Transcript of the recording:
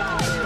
Let's go!